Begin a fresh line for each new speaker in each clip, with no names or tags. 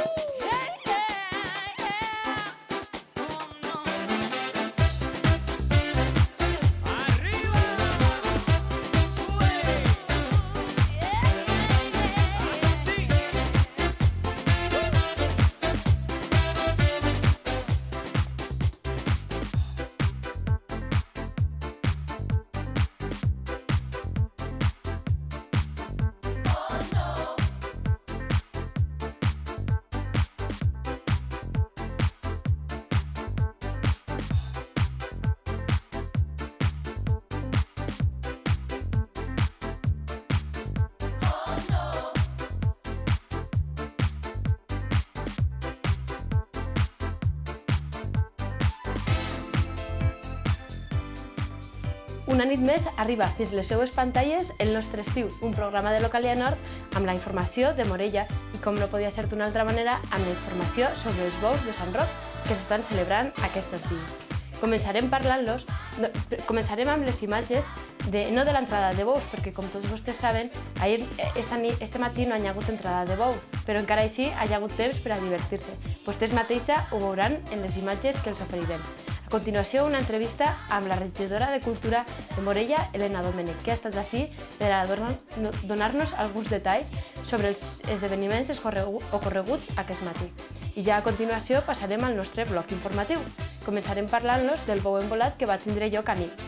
何? Una nit més arriba fins les seues pantalles el nostre estiu, un programa de Localia Nord amb la informació de Morella i, com no podia ser d'una altra manera, amb la informació sobre els bous de Sant Roc que s'estan celebrant aquests dies. Començarem parlant-los, no, començarem amb les imatges de, no de l'entrada de bous, perquè com tots vostès saben, ahir, esta, nit, este matí no hi ha hagut entrada de bou, però encara així hi ha hagut temps per a divertir-se. Vostès mateixa ho veuran en les imatges que els oferirem. Continuació, una entrevista amb la regidora de Cultura de Morella, Elena Domènech, que ha estat així per donar-nos alguns detalls sobre els esdeveniments ocorreguts aquest matí. I ja a continuació passarem al nostre bloc informatiu. Començarem parlant-los del bou embolat que va tindre lloc a nit.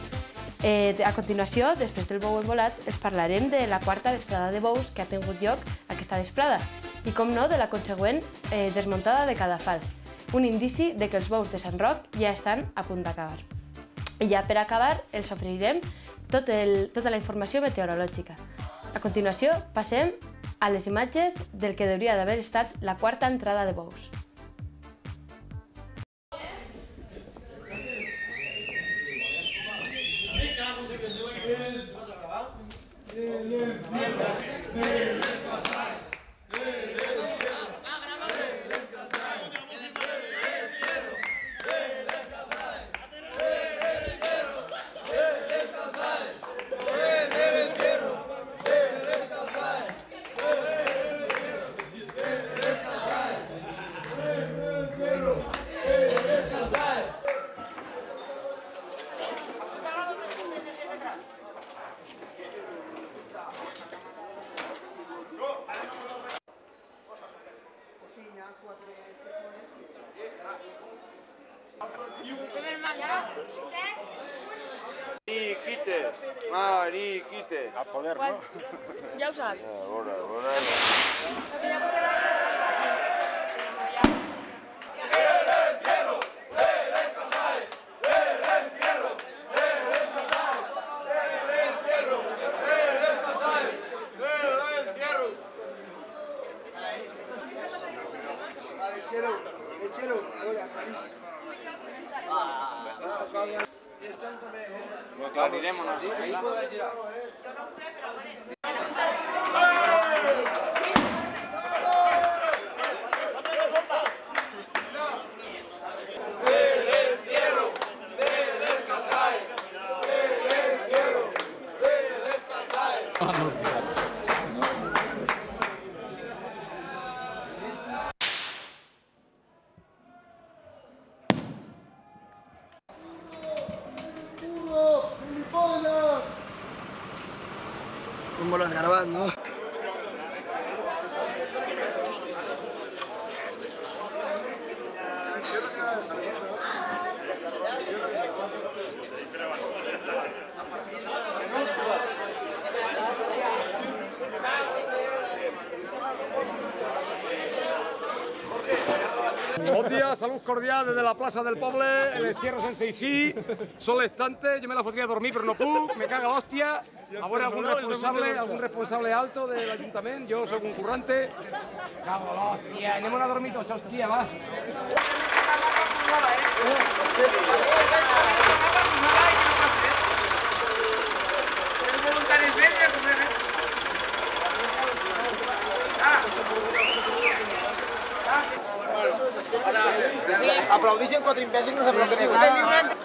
Eh, a continuació, després del bou embolat, els parlarem de la quarta vesprada de bous que ha tingut lloc aquesta vesprada i, com no, de la consegüent eh, desmuntada de cada fals un indici de que els bous de Sant Roc ja estan a punt d'acabar. I ja per acabar els oferirem tot el, tota la informació meteorològica. A continuació passem a les imatges del que hauria d'haver estat la quarta entrada de bous.
Mariquites,
cordial des de la plaça del poble, el encierro sense eixir, sol estante, jo me la fotria a dormir però no puc, me caga l'hòstia, a veure algun responsable, algun responsable alto de l'Ajuntament, jo sóc un currante, cago l'hòstia, anem a dormir tots, hòstia, va.
Aplaudixen quatre imbècils, no s'aplaudeixen ningú.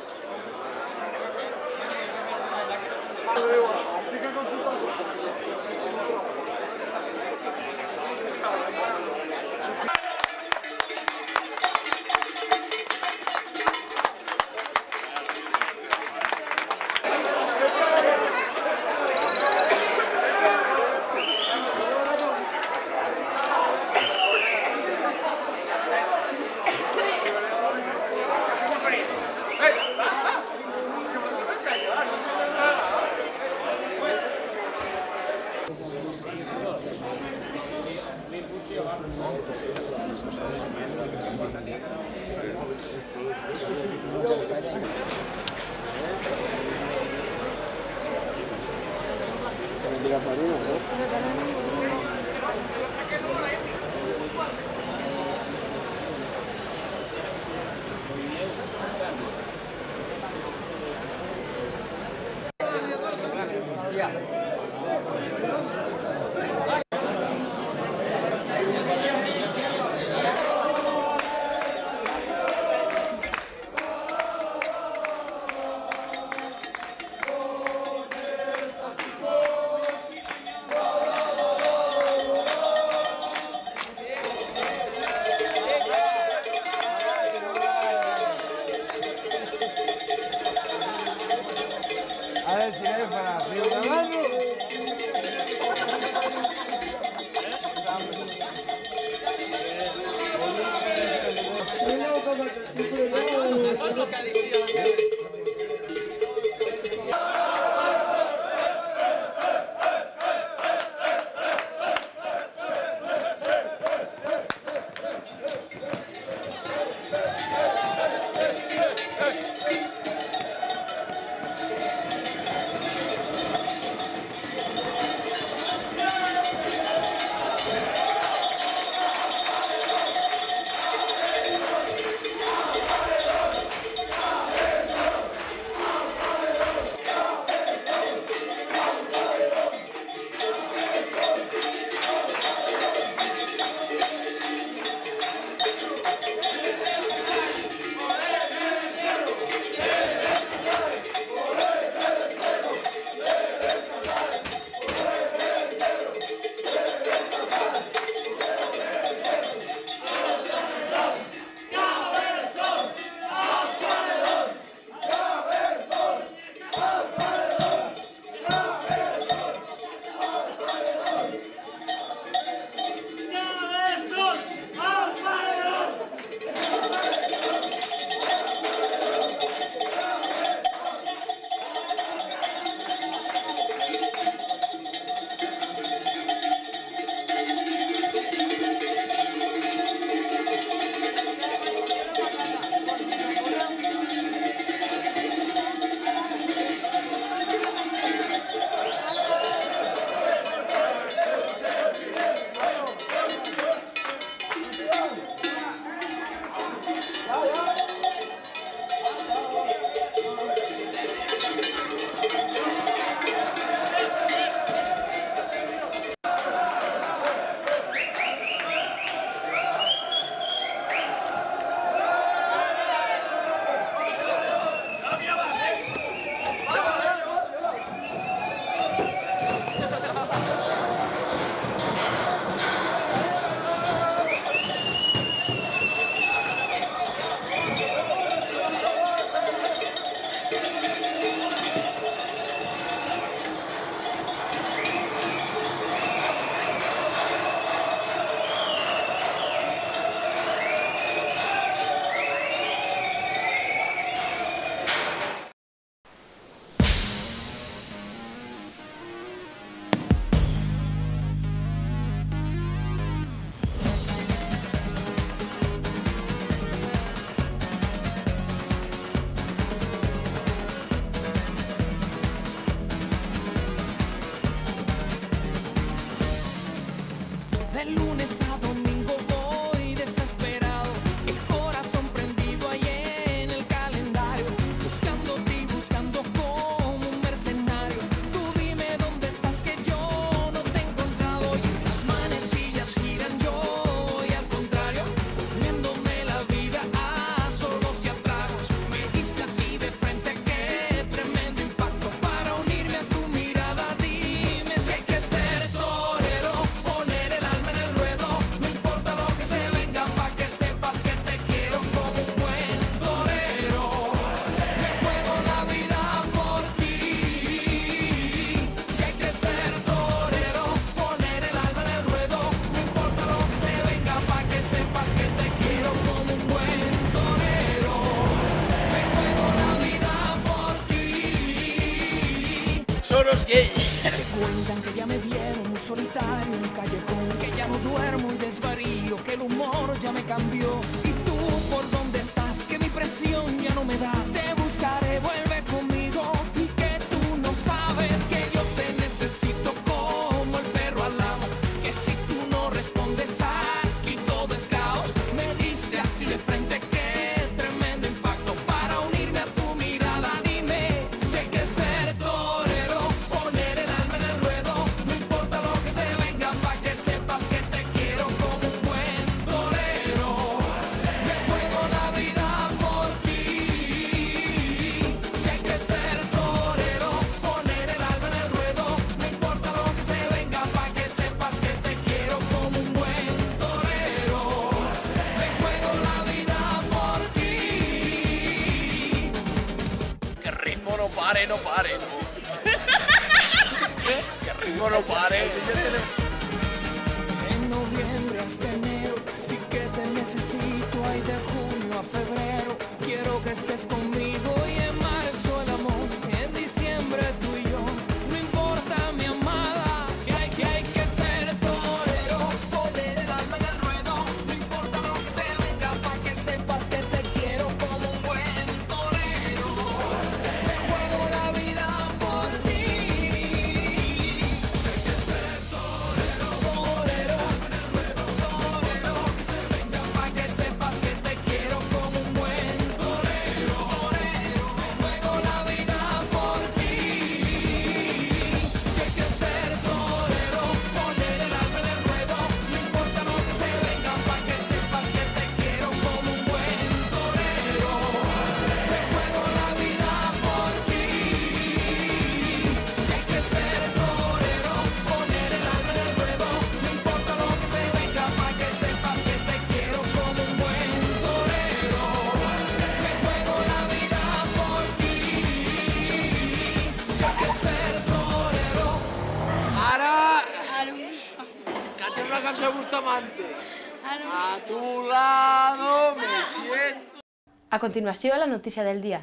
A
continuació, la notícia del dia.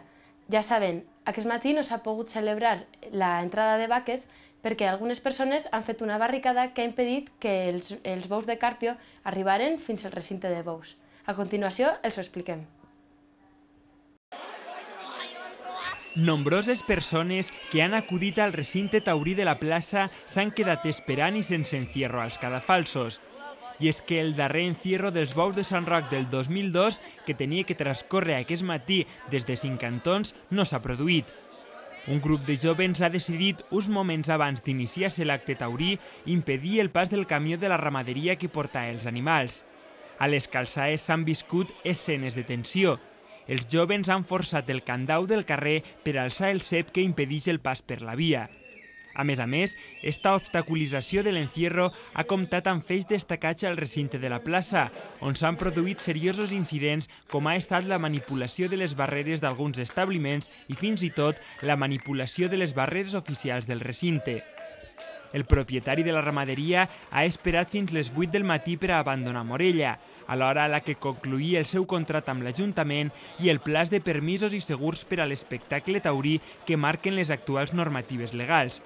Ja saben, aquest matí no s'ha pogut celebrar la entrada de vaques perquè algunes persones han fet una barricada que ha impedit que els, els bous de Carpio arribaren fins al recinte de bous. A continuació, els ho expliquem.
Nombroses persones que han acudit al recinte taurí de la plaça s'han quedat esperant i sense encierro als cadafalsos. I és que el darrer encierro dels bous de Sant Roc del 2002, que tenia que transcórrer aquest matí des de cinc cantons, no s'ha produït. Un grup de jovens ha decidit, uns moments abans d'iniciar-se l'acte taurí, impedir el pas del camió de la ramaderia que porta els animals. A les calçades s'han viscut escenes de tensió. Els jovens han forçat el candau del carrer per alçar el cep que impedeix el pas per la via. A més a més, esta obstaculització de l'encierro ha comptat amb feix destacats al recinte de la plaça, on s'han produït seriosos incidents com ha estat la manipulació de les barreres d'alguns establiments i fins i tot la manipulació de les barreres oficials del recinte. El propietari de la ramaderia ha esperat fins les 8 del matí per a abandonar Morella, a l'hora a la que concluïa el seu contracte amb l'Ajuntament i el plaç de permisos i segurs per a l'espectacle taurí que marquen les actuals normatives legals.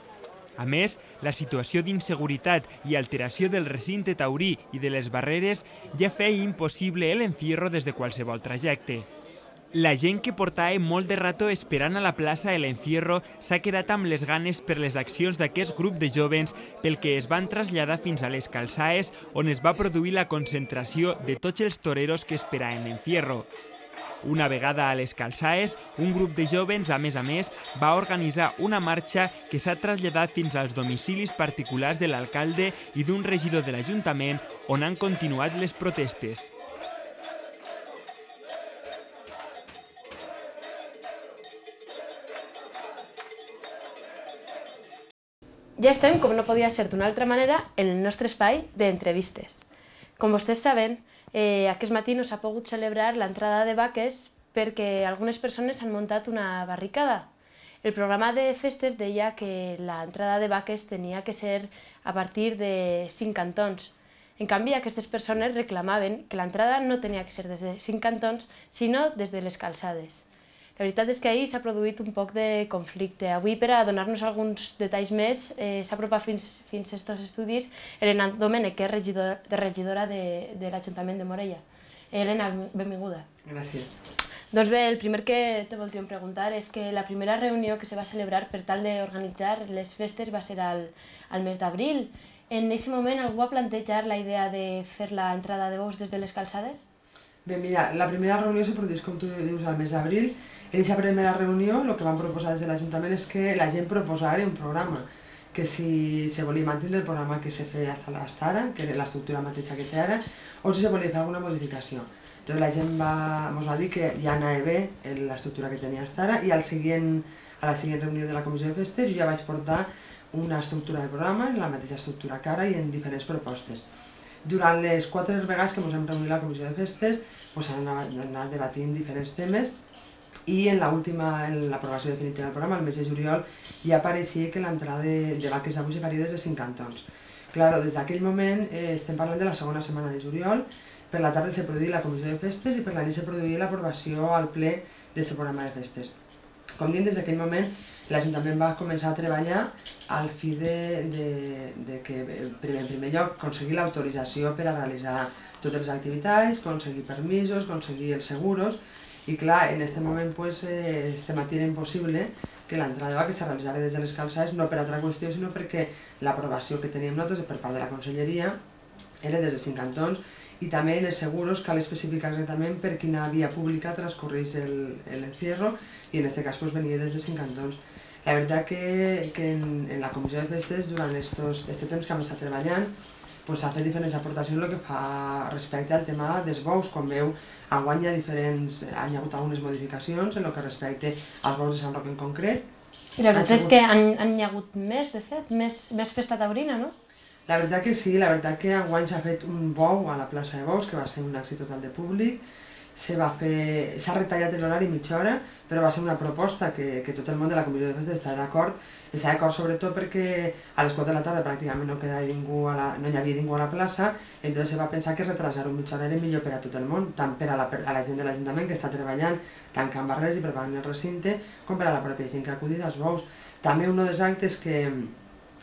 A més, la situació d'inseguretat i alteració del recinte taurí i de les barreres ja feia impossible l'encierro des de qualsevol trajecte. La gent que portava molt de rato esperant a la plaça de l'encierro s'ha quedat amb les ganes per les accions d'aquest grup de jovens pel que es van traslladar fins a les calçaes on es va produir la concentració de tots els toreros que esperaven l'encierro. Una vegada a les calçaes, un grup de jovens, a més a més, va organitzar una marxa que s'ha traslladat fins als domicilis particulars de l'alcalde i d'un regidor de l'Ajuntament on han continuat les protestes.
Ja estem, com no podia ser d'una altra manera, en el nostre espai d'entrevistes. Com vostès saben, eh, aquest matí no s'ha pogut celebrar l'entrada de vaques perquè algunes persones han muntat una barricada. El programa de festes deia que l'entrada de vaques tenia que ser a partir de cinc cantons. En canvi, aquestes persones reclamaven que l'entrada no tenia que ser des de cinc cantons, sinó des de les calçades. La veritat és que ahir s'ha produït un poc de conflicte. Avui, per a donar-nos alguns detalls més, eh, s'ha apropat fins, fins a estos estudis Elena Domènech, que és regidor, de regidora de, de l'Ajuntament de Morella. Elena, benvinguda.
Gràcies.
Doncs bé, el primer que te voldríem preguntar és que la primera reunió que se va celebrar per tal d'organitzar les festes va ser al, al mes d'abril. En aquest moment algú va plantejar la idea de fer l'entrada de bous des de les calçades?
Bé, mira, la primera reunió se produeix, com tu dius, al mes d'abril. En aquesta primera reunió el que van proposar des de l'Ajuntament és que la gent proposara un programa, que si se volia mantenir el programa que se feia fins ara, que era l'estructura mateixa que té ara, o si se volia fer alguna modificació. Entonces la gent va, ens va dir que ja anava bé l'estructura que tenia fins ara i al següent, a la següent reunió de la comissió de festes jo ja vaig portar una estructura de programa, la mateixa estructura que ara i en diferents propostes. Durant les quatre vegades que ens hem reunit la comissió de festes, pues, han anat, debatint diferents temes i en l'última, en l'aprovació definitiva del programa, el mes de juliol, ja apareixia que l'entrada de, de vaques d'avui se faria des de 5 cantons. Claro, des d'aquell moment eh, estem parlant de la segona setmana de juliol, per la tarda se produïa la comissió de festes i per la nit se produïa l'aprovació al ple d'aquest programa de festes. Com diem, des d'aquell moment l'Ajuntament va començar a treballar al fi de, de, de que, primer, en primer lloc, aconseguir l'autorització per a realitzar totes les activitats, aconseguir permisos, aconseguir els seguros, i clar, en aquest moment pues, eh, este matí era impossible que l'entrada de vaques se realitzara des de les calçades, no per altra qüestió, sinó perquè l'aprovació que teníem nosaltres per part de la conselleria era des de 5 cantons i també en els seguros cal especificar exactament per quina via pública transcorreix l'encierro i en aquest cas pues, venia des de 5 cantons. La veritat que, que en, en la comissió de festes, durant estos, este temps que hem estat treballant, pues, s'ha fet diferents aportacions el que fa respecte al tema dels bous. Com veu, enguany hi ha diferents, han ha hagut algunes modificacions en el que respecte als bous de Sant Roc en concret.
I la veritat és que han, han hi ha hagut més, de fet, més, més festa taurina, no?
La veritat que sí, la veritat que enguany s'ha fet un bou a la plaça de Bous, que va ser un èxit total de públic, s'ha retallat l'horari mitja hora, però va ser una proposta que, que tot el món de la comissió de festes està d'acord, està d'acord sobretot perquè a les 4 de la tarda pràcticament no quedava ningú a la, no hi havia ningú a la plaça, entonces se va pensar que retrasar un mitja hora era millor per a tot el món, tant per a la, a la gent de l'Ajuntament que està treballant, tancant barreres i preparant el recinte, com per a la pròpia gent que ha acudit als bous. També un dels actes que,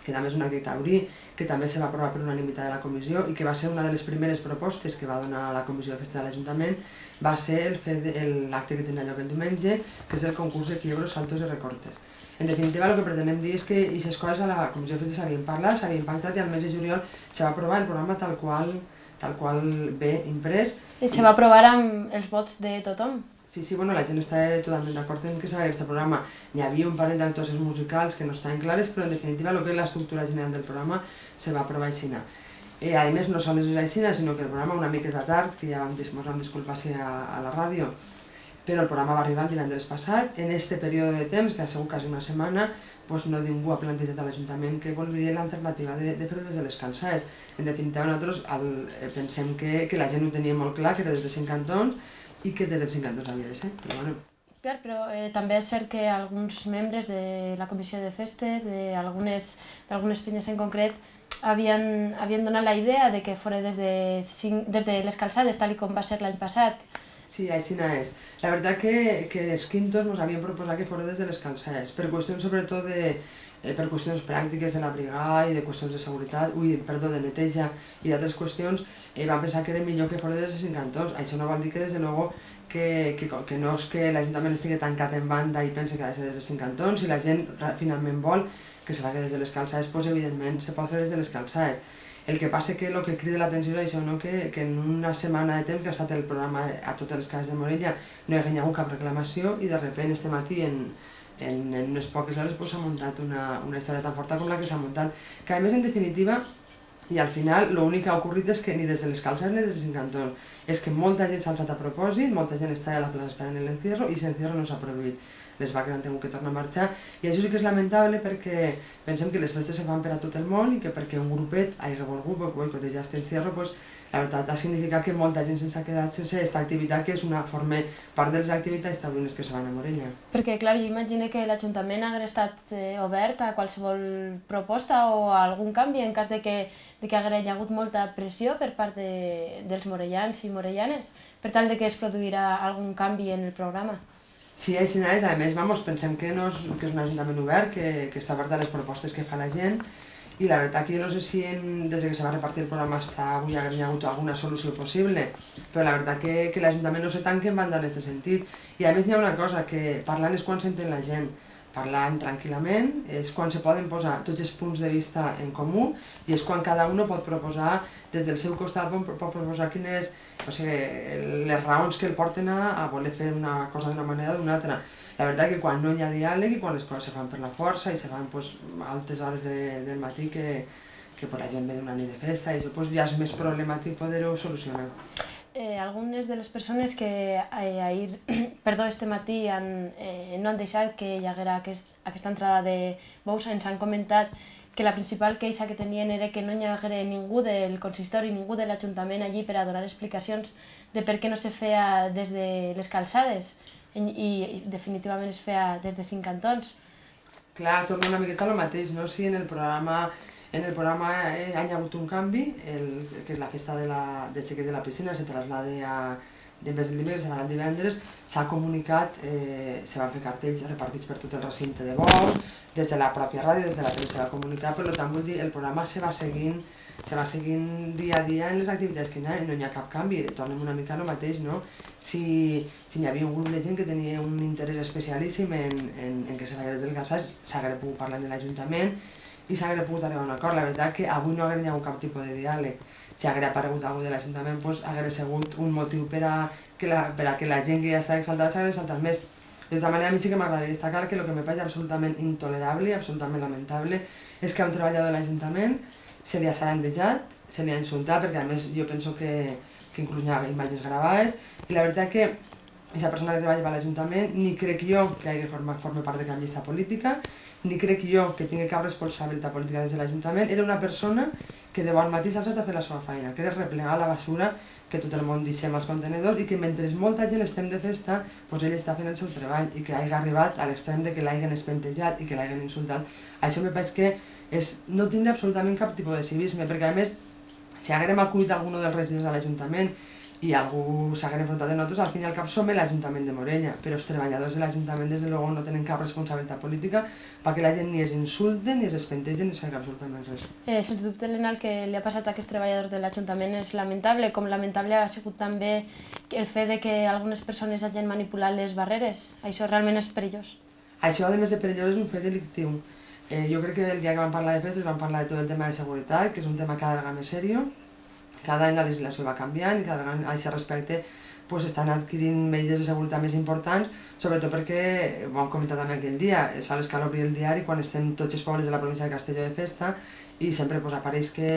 que també és un acte taurí, que també se va aprovar per unanimitat de la comissió i que va ser una de les primeres propostes que va donar la comissió de festa de l'Ajuntament, va ser l'acte que tenia lloc el diumenge, que és el concurs de quiebros, saltos i recortes. En definitiva, el que pretenem dir és que aquestes coses a la comissió de festes s'havien parlat, s'havien pactat i al mes de juliol se va aprovar el programa tal qual tal qual ve imprès.
I se va aprovar amb els vots de tothom.
Sí, sí, bueno, la gent està totalment d'acord en que s'hagués aquest programa. Hi havia un parell d'actuacions musicals que no estaven clares, però en definitiva el que és l'estructura general del programa se va aprovar aixina. Eh, a més, no sols és aixina, sinó que el programa una miqueta tard, que ja vam, ens vam disculpar si a, a la ràdio, però el programa va arribar el divendres passat. En este període de temps, que ha sigut quasi una setmana, pues no ningú ha plantejat a l'Ajuntament que voldria l'alternativa de, de fer-ho des de les calçades. En definitiva, nosaltres el, eh, pensem que, que la gent ho tenia molt clar, que era des de 5 cantons, i que des dels 5 cantons havia de ser. Però, bueno,
Clar, però eh, també és cert que alguns membres de la comissió de festes, d'algunes pinyes en concret, havien, havien donat la idea de que fora des de, cinc, des de les calçades, tal com va ser l'any passat.
Sí, així no és. La veritat que, que els quintos ens havien proposat que fora des de les calçades, per qüestions sobretot de, eh, per qüestions pràctiques de la brigada i de qüestions de seguretat, ui, perdó, de neteja i d'altres qüestions, eh, van pensar que era millor que fora des de cinc cantons. Això no vol dir que, des de luego, que, que, que no és que l'Ajuntament estigui tancat en banda i pensa que ha de ser des de 5 cantons, si la gent finalment vol que se faci des de les calçades, doncs evidentment se pot fer des de les calçades. El que passa que el que crida l'atenció és això, no? que, que en una setmana de temps que ha estat el programa a totes les cases de Morella no hi ha hagut cap reclamació i de sobte este matí en, en, en unes poques hores s'ha pues, muntat una, una història tan forta com la que s'ha muntat, que a més en definitiva i al final l'únic que ha ocorrit és que ni des de les calçades ni des de Cincantón és que molta gent s'ha alçat a propòsit, molta gent està a la plaça esperant l'encierro i l'encierro no s'ha produït. Les vaques han tingut que tornar a marxar i això sí que és lamentable perquè pensem que les festes se fan per a tot el món i que perquè un grupet hagi revolgut boicotejar aquest encierro, pues, la veritat ha significat que molta gent se'ns ha quedat sense aquesta activitat que és una forma part de les activitats taurines que se van a Morella.
Perquè, clar, jo imagino que l'Ajuntament hagués estat eh, obert a qualsevol proposta o a algun canvi en cas de que, de que hagués hagut molta pressió per part de, dels morellans i morellanes per tal de que es produirà algun canvi en el programa.
Sí, així és. A més, vamos, pensem que, no és, que és un ajuntament obert, que, que està obert a les propostes que fa la gent i la veritat que no sé si en, des de que se va repartir el programa hasta avui hi ha hagut alguna solució possible, però la veritat que, que l'Ajuntament no se tanqui en banda en aquest sentit. I a més hi ha una cosa, que parlant és quan s'entén la gent, parlant tranquil·lament, és quan se poden posar tots els punts de vista en comú i és quan cada un pot proposar, des del seu costat pot, proposar quines, o sigui, les raons que el porten a, a voler fer una cosa d'una manera o d'una altra. La veritat que quan no hi ha diàleg i quan les coses se fan per la força i se fan pues, a altes hores de, del matí que, que per la gent ve d'una nit de festa i això pues, ja és més problemàtic poder-ho solucionar.
Eh, algunes de les persones que eh, ahir, perdó, este matí han, eh, no han deixat que hi haguera aquest, aquesta entrada de bous ens han comentat que la principal queixa que tenien era que no hi haguera ningú del consistori, ningú de l'Ajuntament allí per a donar explicacions de per què no se feia des de les calçades. i, i definitivament es feia des de cinc cantons.
Clar, torna una miqueta al mateix, no? Si en el programa en el programa eh, hi ha hagut un canvi, el, que és la festa de, la, de xiques de la piscina, se traslada a, en vez del dimecres, el divendres, s'ha comunicat, eh, se van fer cartells repartits per tot el recinte de Bous, des de la pròpia ràdio, des de la tele se va comunicar, per tant, vull dir, el programa se va seguint se va seguint dia a dia en les activitats que no hi ha cap canvi, tornem una mica al mateix, no? Si, si hi havia un grup de gent que tenia un interès especialíssim en, en, en que se des del cansat, s'hagués pogut parlar amb l'Ajuntament i s'hagués pogut arribar a un acord. La veritat que avui no hagués hagut cap tipus de diàleg. Si hagués aparegut algú de l'Ajuntament, pues, hagués sigut un motiu per a, que la, per a que la gent que ja està exaltada s'hagués exaltat més. De tota manera, a mi sí que m'agradaria destacar que el que me pareix absolutament intolerable i absolutament lamentable és que a un treballador de l'Ajuntament se li ha sarandejat, se li ha insultat, perquè a més jo penso que, que inclús hi ha imatges gravades, i la veritat que aquesta persona que treballa a l'Ajuntament ni crec jo que hagi format, forma part de cap llista política, ni crec jo que tingui cap responsabilitat política des de l'Ajuntament, era una persona que de bon matí s'ha alçat a fer la seva feina, que era replegar la basura que tot el món deixem als contenedors i que mentre molta gent estem de festa, doncs ell està fent el seu treball i que hagi arribat a l'extrem de que l'hagin espentejat i que l'hagin insultat. Això me pareix que és no tindre absolutament cap tipus de civisme, perquè a més, si haguérem acudit algun dels regidors de l'Ajuntament i algú s'hagués enfrontat de nosaltres, al fin i al cap som l'Ajuntament de Morella, però els treballadors de l'Ajuntament des de luego no tenen cap responsabilitat política perquè la gent ni es insulten, ni es espentegen, ni es fa absolutament res.
Eh, sens dubte, Elena, el que li ha passat a aquests treballadors de l'Ajuntament és lamentable, com lamentable ha sigut també el fet de que algunes persones hagin manipulat les barreres. Això realment és perillós.
Això, a més de perillós, és un fet delictiu. Eh, jo crec que el dia que vam parlar de festes vam parlar de tot el tema de seguretat, que és un tema cada vegada més seriós. Cada any la legislació va canviant i cada vegada a aquest respecte pues, estan adquirint medides de seguretat més importants, sobretot perquè, ho hem comentat també aquell dia, es fa l'escala obrir el diari quan estem tots els pobles de la província de Castelló de festa i sempre pues, apareix que,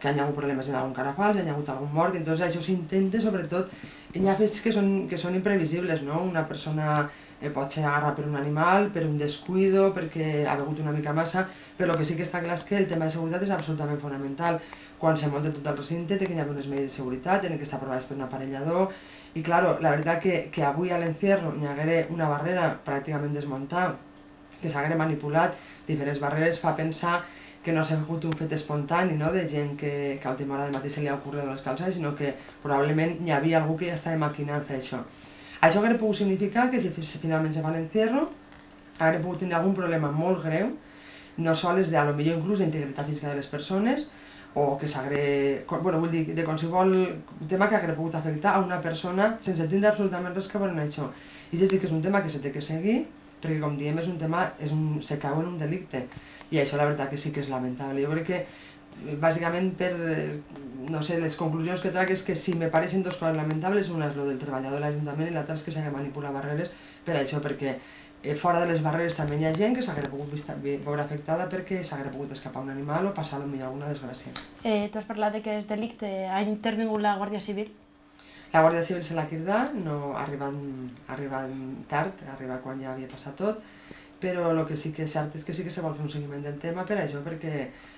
que hi ha hagut problemes en algun carafals, hi ha hagut algun mort, i entonces això s'intenta sobretot, hi ha fets que són, que són imprevisibles, no? Una persona eh, pot ser agarrat per un animal, per un descuido, perquè ha begut una mica massa, però el que sí que està clar és que el tema de seguretat és absolutament fonamental. Quan se munta tot el recinte té que hi haver unes medides de seguretat, tenen que estar aprovades per un aparellador, i claro, la veritat que, que avui a l'encierro hi haguera una barrera pràcticament desmuntada, que s'haguera manipulat diferents barreres, fa pensar que no s'ha hagut un fet espontani no? de gent que, que a última hora del matí se li ha ocorregut les calçades, sinó que probablement hi havia algú que ja estava maquinant fer això. Això hauria pogut significar que si, finalment se fa l'encierro, hauria pogut tenir algun problema molt greu, no sols de, a lo millor inclús d'integritat física de les persones, o que s'hagués, bueno, vull dir, de qualsevol tema que hauria pogut afectar a una persona sense tindre absolutament res que veure amb això. I sí que és un tema que se té que seguir, perquè com diem és un tema, és un, se cau en un delicte, i això la veritat que sí que és lamentable. Jo crec que bàsicament per, no sé, les conclusions que trac és que si me pareixen dos coses lamentables, una és lo del treballador de l'Ajuntament i l'altra és que s'ha de manipular barreres per això, perquè eh, fora de les barreres també hi ha gent que s'hagués pogut veure afectada perquè s'hagués pogut escapar un animal o passar potser alguna desgràcia.
Eh, tu has parlat de que és delicte. Ha intervingut la Guàrdia Civil?
La Guàrdia Civil se l'ha cridat, no ha arribat, ha arribat tard, ha arribat quan ja havia passat tot, però el que sí que és cert és que sí que se vol fer un seguiment del tema per això, perquè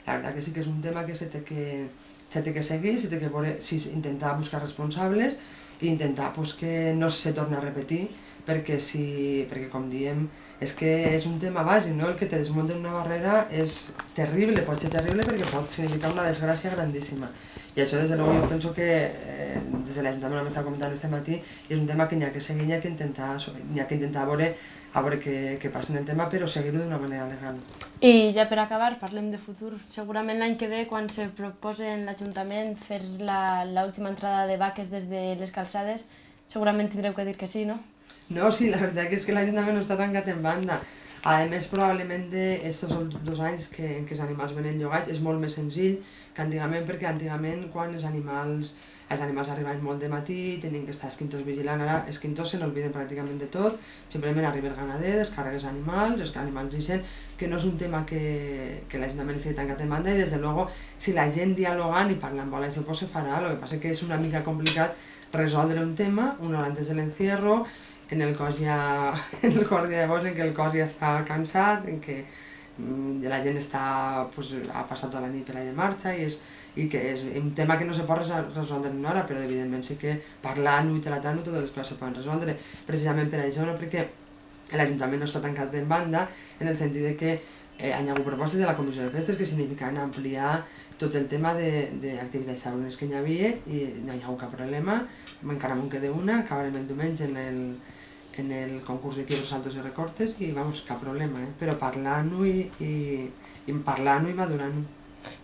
la veritat que sí que és un tema que se té que, se té que seguir, se té que veure, si intentar buscar responsables i intentar pues, que no se torni a repetir, perquè, si, perquè com diem, és que és un tema bàsic, no? el que te desmunten una barrera és terrible, pot ser terrible perquè pot significar una desgràcia grandíssima. I això, des de luego, jo penso que eh, des de l'Ajuntament hem estat comentant este matí i és un tema que n'hi ha que seguir, n'hi ha que intentar, ha que intentar veure a veure què, què passa en el tema, però seguir-ho d'una manera legal.
I ja per acabar, parlem de futur. Segurament l'any que ve, quan se proposa en l'Ajuntament fer l'última entrada de vaques des de les calçades, segurament tindreu que dir que sí, no?
No, sí, la veritat que és que l'Ajuntament no està tancat en banda. A més, probablement d'aquests dos anys que, en què els animals venen llogats és molt més senzill que antigament, perquè antigament quan els animals els animals arribaven molt de matí, tenien que estar els quintors vigilant, ara els quintors se n'olviden pràcticament de tot, simplement arriba el ganader, descarrega els animals, els animals neixen, que no és un tema que, que l'Ajuntament estigui tancat en banda i des de luego si la gent dialogant i parlant vol això pues se farà, el que passa que és una mica complicat resoldre un tema una hora antes de l'encierro, en el cos ja, en el cos llavors en què el cos ja està cansat, en mm, la gent està, pues, ha passat tota la nit per allà de marxa i és, i que és un tema que no se pot resol- resoldre en una hora, però evidentment sí que parlant-ho i tratant-ho totes les coses se poden resoldre, precisament per això, no? perquè l'Ajuntament no està tancat en banda, en el sentit de que eh, hi ha hagut propostes de la Comissió de Festes que significaven ampliar tot el tema d'activitats saunes que hi havia i no hi ha hagut cap problema, encara me'n queda una, acabarem el diumenge en el, en el concurs de quilos saltos i recortes i vamos, cap problema, eh? però parlant-ho i, i, i parlant-ho i madurant-ho.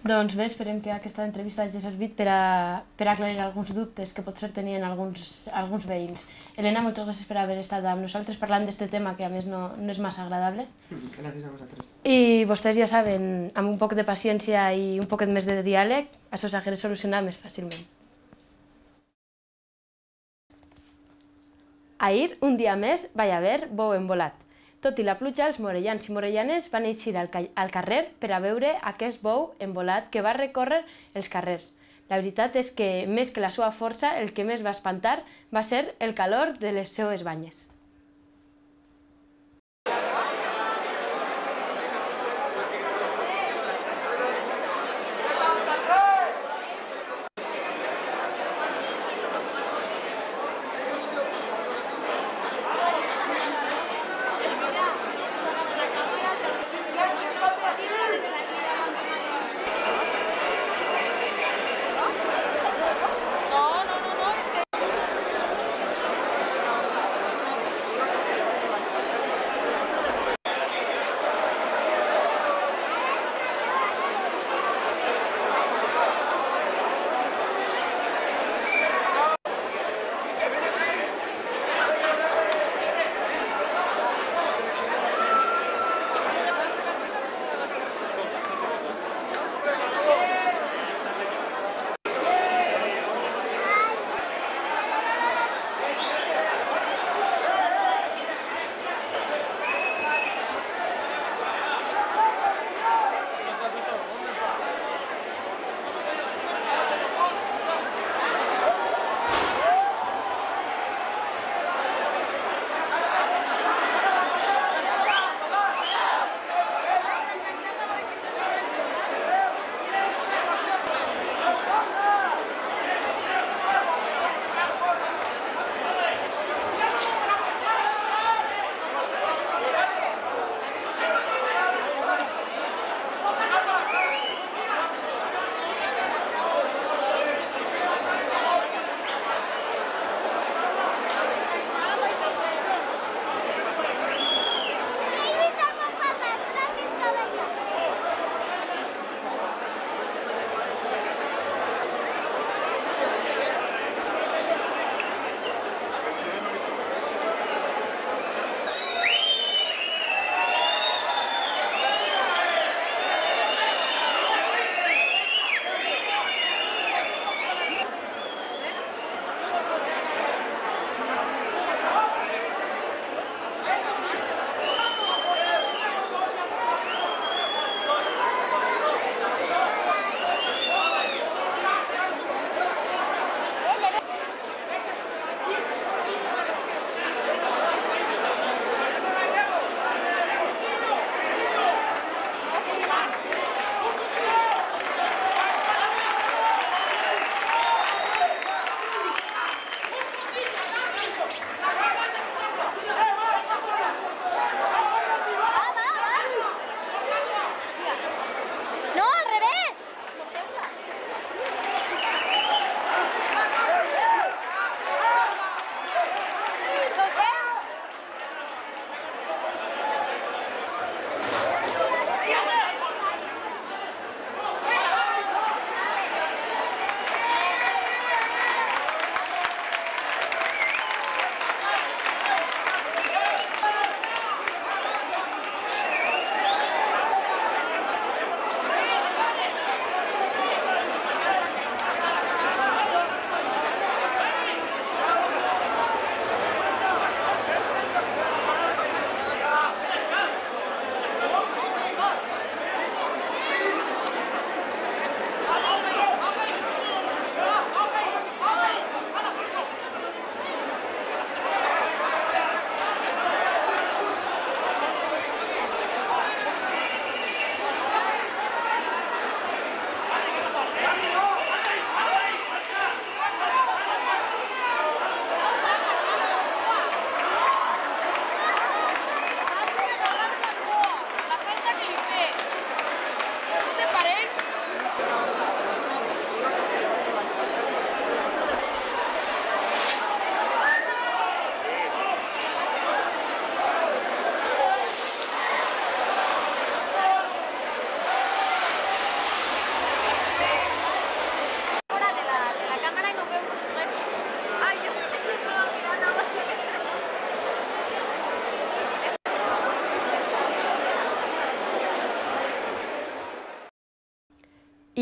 Doncs bé, esperem que aquesta entrevista hagi servit per a, per a aclarir alguns dubtes que potser tenien alguns, alguns veïns. Helena, moltes gràcies per haver estat amb nosaltres parlant d'aquest tema que a més no, no és massa agradable.
Gràcies a vosaltres.
I vostès ja saben, amb un poc de paciència i un poquet més de diàleg, això s'hagués solucionat més fàcilment. Ahir, un dia més, va haver bou envolat. Tot i la pluja, els morellans i morellanes van eixir al, al carrer per a veure aquest bou envolat que va recórrer els carrers. La veritat és que, més que la seva força, el que més va espantar va ser el calor de les seues banyes.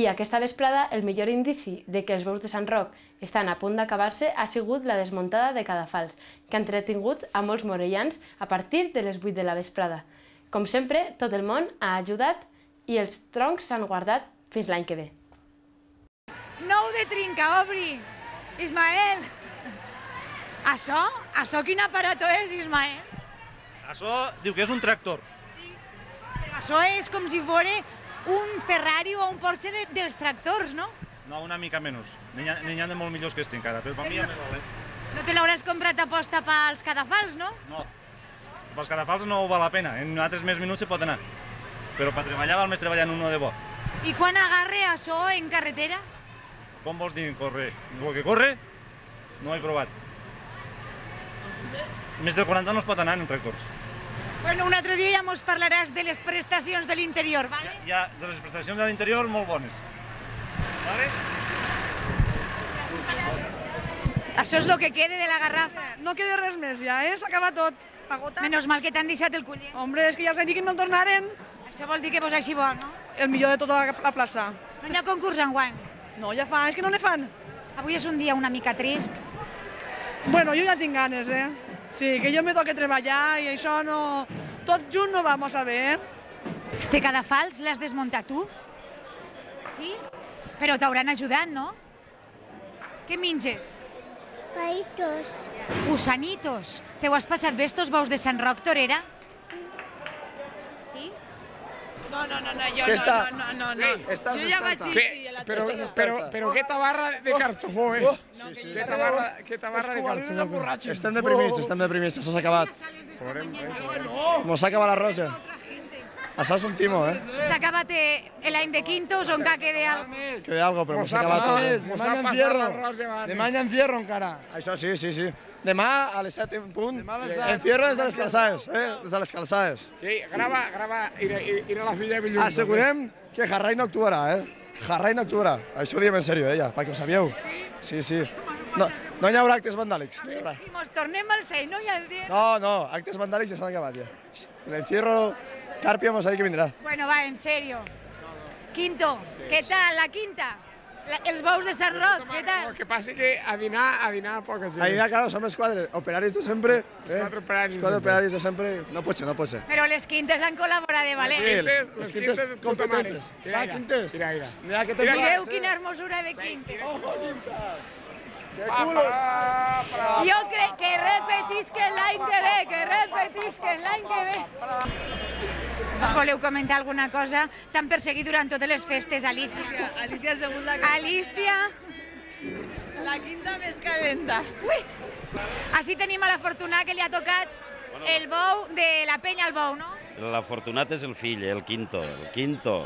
I aquesta vesprada, el millor indici de que els bous de Sant Roc estan a punt d'acabar-se ha sigut la desmuntada de Cadafals, que ha entretingut a molts morellans a partir de les 8 de la vesprada. Com sempre, tot el món ha ajudat i els troncs s'han guardat fins l'any que ve.
Nou de trinca, obri! Ismael! Això? Això quin aparato és, Ismael?
Això diu que és un tractor.
Però això és com si fos un Ferrari o un Porsche de, dels tractors, no?
No, una mica menys. N'hi ha, ha de molt millors que este encara, però per mi ja me val, eh?
No te l'hauràs comprat a posta pels cadafals, no?
No. Pels cadafals no val la pena, en altres més minuts se pot anar. Però per treballar val més treballar en uno de bo.
I quan agarre això en carretera?
Com vols dir corre? El que corre, no he provat. Més del 40 no es pot anar en tractors.
Bueno, un altre dia ja mos parlaràs de les prestacions de l'interior, vale?
Hi ha de les prestacions de l'interior molt bones. Vale?
Això és el que quede de la garrafa.
No queda res més ja, eh? S'ha acabat tot. Agotat.
Menos mal que t'han deixat el culler.
Hombre, és que ja els he dit que no tornaren.
Això vol dir que vos així bo, no?
El millor de tota la, la plaça.
No hi ha concurs enguany.
No, ja fa anys que no ne fan.
Avui és un dia una mica trist.
Bueno, jo ja tinc ganes, eh? Sí, que jo me toque treballar i això no... Tot junt no vamos a ver, eh?
Este cadafals l'has desmuntat tu? Sí? Però t'hauran ajudat, no? Què menges?
Paitos.
Usanitos. Te ho has passat bé estos bous de Sant Roc, Torera?
No, no, no, no, jo no,
està?
no, no, no, no.
Estàs
jo ja vaig dir
Però, però, però què tabarra de carxofó, eh?
Oh,
sí, sí. Què tabarra, què tabarra de carxofó.
Estem deprimits, estem deprimits, això s'ha acabat. Mos s'ha acabat la roja. Això és un timo, eh?
S'ha acabat eh, l'any de quintos on que quede algo.
Queda algo, però s'ha
ha
acabat Demà
ha
hi ha
passat
encierro. Demà hi ha encierro encara. Això sí, sí, sí. Demà a les 7 en punt. Encierro des de les calçades, eh? Des de les calçades.
Sí, grava, grava, ir, ir, ir a la filla de Villuns.
Assegurem que Jarrai no actuarà, eh? Jarrai no actuarà. Això ho diem en sèrio, eh, ja, perquè ho sabíeu. Sí, sí. No, no hi haurà actes vandàlics. No hi haurà.
Si mos tornem al seny, no? Ja el dia.
No, no, actes vandàlics ja s'han acabat, ja. L'encierro, Carpio mos ha dit que vindrà.
Bueno, va, en serio. Quinto, què tal, la quinta? La, els bous de Sant Roc, què tal?
El que passa que a dinar, a dinar poca gent.
Ahir, claro, som els quatre operaris de sempre.
Els quatre operaris
Els
de
quatre
sempre.
operaris de sempre. No pot ser, no pot ser.
Però les quintes han col·laborat de valent.
Sí,
quintes,
les
les
quintes
quintes puta mare.
competentes.
Mira,
quintes.
Mira, mira.
Mira que te
Mira,
Mireu quina hermosura de quintes.
Ojo, quintes. Que culos.
Jo crec que repetisquen l'any que ve, que repetisquen l'any que ve. Voleu comentar alguna cosa? T'han perseguit durant totes les festes, Alicia.
Alicia sigut la,
Alicia,
la quinta més calenta.
ui! Així tenim a l'afortunat que li ha tocat el bou de la penya al bou, no?
L'afortunat és el fill, el quinto, el quinto.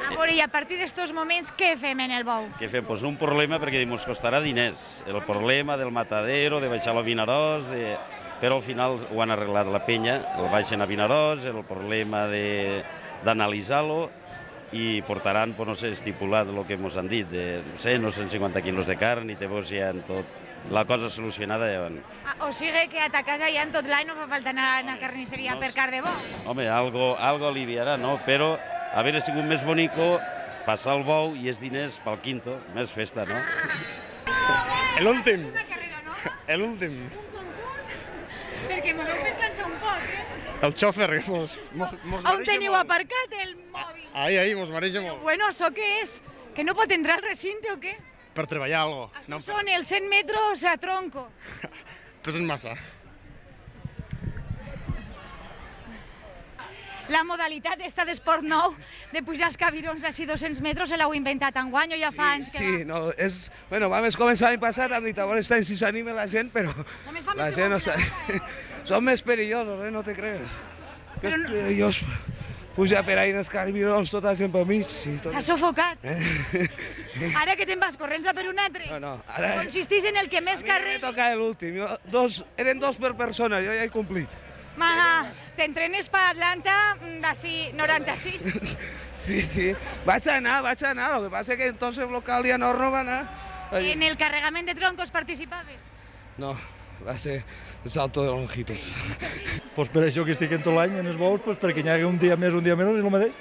A veure, i a partir d'estos moments, què fem en el bou?
Què fem? Pues un problema perquè ens costarà diners. El problema del matadero, de baixar-lo a Vinaròs, de... però al final ho han arreglat la penya, el baixen a Vinaròs, el problema de- d'analitzar-lo i portaran, pues, no sé, estipulat el que ens han dit, de, no sé, 950 quilos de carn i te veus ja en tot la cosa solucionada. Ja, van.
Ah, O sigui que a ta casa ja en tot l'any no fa falta anar a una carnisseria per car de bo.
Home, algo, algo aliviarà, no? Però haver sigut més bonico, passar el bou i és diners pel quinto, més festa, no?
L'últim.
Una carrera nova,
L'últim.
un concurs, perquè mos heu fet cansar un poc, eh?
El xòfer, que mos, mos, mos
On teniu
molt.
aparcat el mòbil?
Ahí, ahí, mos mareja molt.
Bueno, això què és? Que no pot entrar al recinte o què?
Per treballar algo.
Això són els 100 metres a tronco.
Pesen massa.
La modalitat esta d'esport nou, de pujar els cabirons així 200 metres, se l'heu inventat enguany o ja fa anys que
Sí, no, és... Bueno, vam començar l'any passat amb Itabones tant si s'anima la gent, però la gent no
pregunta,
s'anima. Són més perillosos, eh? No te cregues. Que
no-
perillós pujar per en els cabirons, tota la gent pel mig. Sí, tot...
T'has sufocat.
Eh?
Ara que te'n vas corrents a per un altre.
No, no, ara...
Consistís en el que més
Me
carrer...
toca l'últim. Dos, eren dos per persona, jo ja he complit.
Maga, t'entrenes per Atlanta mm, d'ací 96.
Sí, sí. Vaig anar, vaig anar. Lo que passa que entonces el local ja no va anar.
En el carregament de troncos participaves.
No, va ser el salto de longitud.
Pues per això que estic en tot l'any en els bous, pues perquè n'hi hagi un dia més, un dia menys, és el mateix.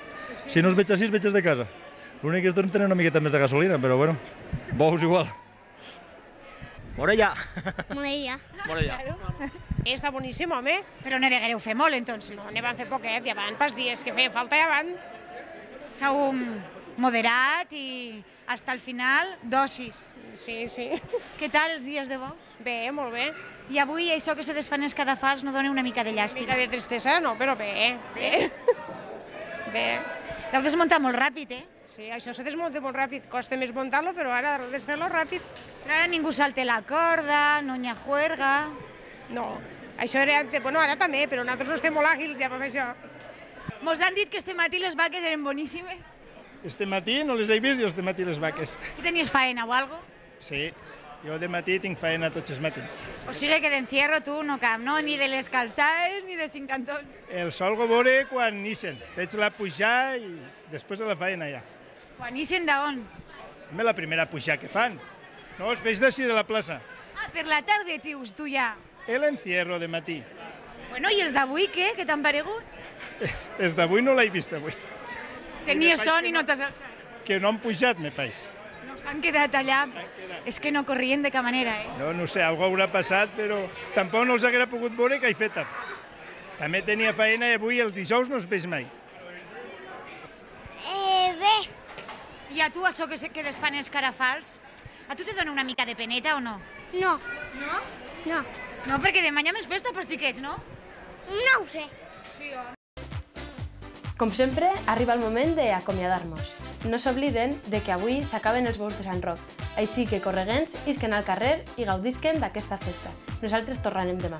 Si no els veig així, els veig des de casa. L'únic que tornen tenen una miqueta més de gasolina, però bueno, bous igual.
Morella.
Morella.
Morella.
Està boníssim, home. Però navegareu fer molt, entonces. No, ne van fer poquet, ja van pas dies que feia falta, ja van.
Sou moderat i hasta el final dosis.
Sí, sí.
Què tal els dies de bous?
Bé, molt bé.
I avui això que se desfan els cadafals no dona una mica de
Una
llàstima?
mica de tristesa, no, però bé, bé. Bé.
L'heu desmuntat molt ràpid, eh?
Sí, això se desmunta molt ràpid. Costa més muntar-lo, però ara desfer-lo ràpid.
Però ara ningú salta la corda, no hi ha juerga...
No, això era antes, bueno, ara també, però nosaltres no estem molt àgils ja per fer això.
Mos han dit que este matí les vaques eren boníssimes.
Este matí no les he vist, jo este matí les vaques.
I tenies faena o algo?
Sí, jo de matí tinc feina tots els matins.
O sigui que d'encierro tu no cap, no? Ni de les calçades ni de cinc cantons.
El sol go veure quan neixen. Veig la pujar i després de la feina ja.
Quan ixen d'on?
Home, la primera pujar que fan. No, els veig d'ací de la plaça.
Ah, per la tarda tius tu ja.
El encierro de matí.
Bueno, i els d'avui què? Què t'han paregut?
Els d'avui no l'he vist avui.
Tenies son i no t'has alçat.
Que no han pujat, me país.
S'han quedat allà. És que no corrien de cap manera, eh?
No, no sé, algú haurà passat, però tampoc no els haguera pogut veure que he fet tant. També tenia feina i avui els dijous no els veig mai.
Eh, bé.
I a tu, això que, se- que desfan els carafals, a tu te dona una mica de peneta o no?
No.
No?
No.
No, perquè demà hi ha més festa per xiquets, no?
No ho sé.
Sí, home.
Com sempre, arriba el moment d'acomiadar-nos. No s'obliden de que avui s'acaben els bous de Sant Roc, així que correguents isquen al carrer i gaudisquen d'aquesta festa. Nosaltres tornarem demà.